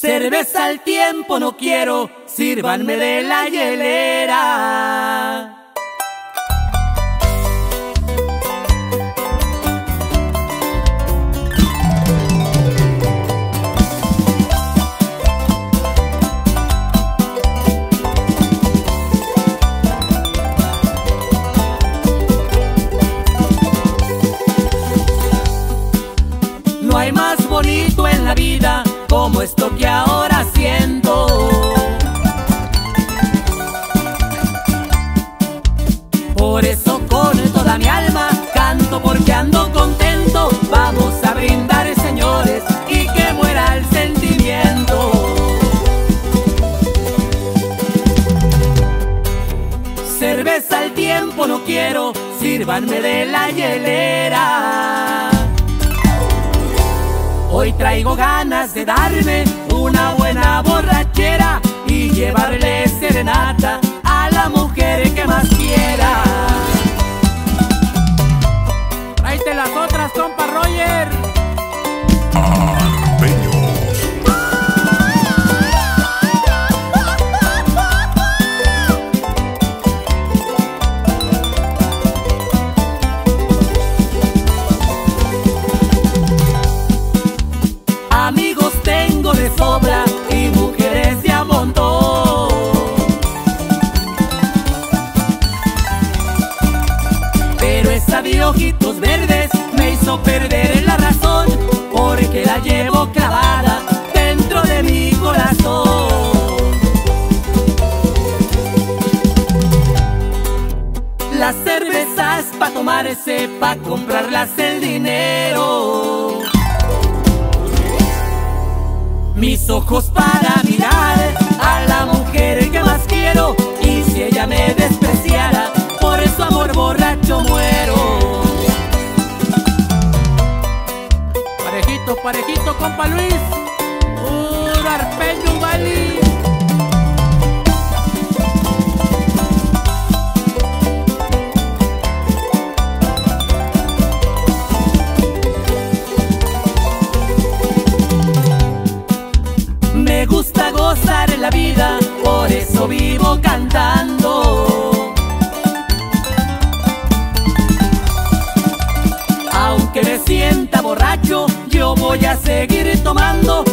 Cerveza al tiempo no quiero, sírvanme de la hielera. Bonito en la vida como esto que ahora siento. Por eso con toda mi alma canto porque ando contento. Vamos a brindar, señores, y que muera el sentimiento. Cerveza al tiempo no quiero, sírvanme de la hielera. Hoy traigo ganas de darme una buena borrachera y llevarle serenata a la mujer que más quiera. Tráete las otras, compa Roger. Tengo de sobra y mujeres de a. Pero esa de ojitos verdes me hizo perder la razón porque la llevo clavada dentro de mi corazón. Las cervezas pa' tomarse, pa' comprarlas el dinero. Mis ojos para mirar a la mujer que más quiero y si ella me despreciara, por su amor borracho muero. Parejito, parejito, compa Luis. Por eso vivo cantando. Aunque me sienta borracho, yo voy a seguir tomando.